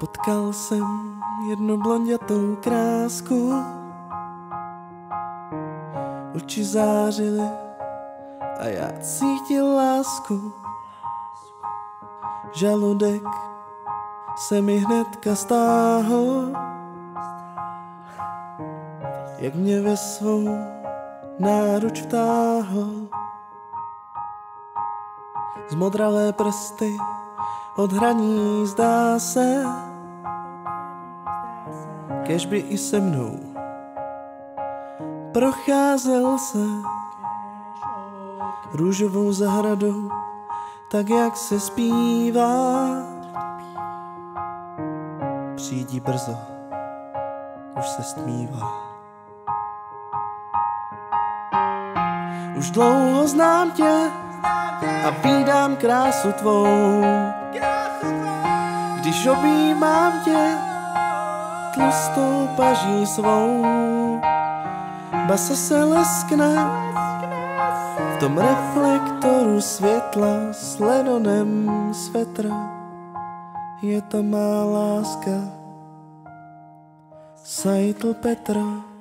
Potkal jsem jednu blondětou krásku, oči zářily a já cítil lásku. Žaludek se mi hnedka stáhl, jak mě ve svou náruč vtáhl. Zmodralé prsty od hraní zdá se, kež by i se mnou procházel se růžovou zahradou, tak jak se zpívá. Přijdi brzo, už se stmívá. Už dlouho znám tě a vídám krásu tvou. Když objímám tě tlustou paží svou, basa se leskne v tom reflektoru světla s ledonem svetra. Je to má láska, Saitl Petra.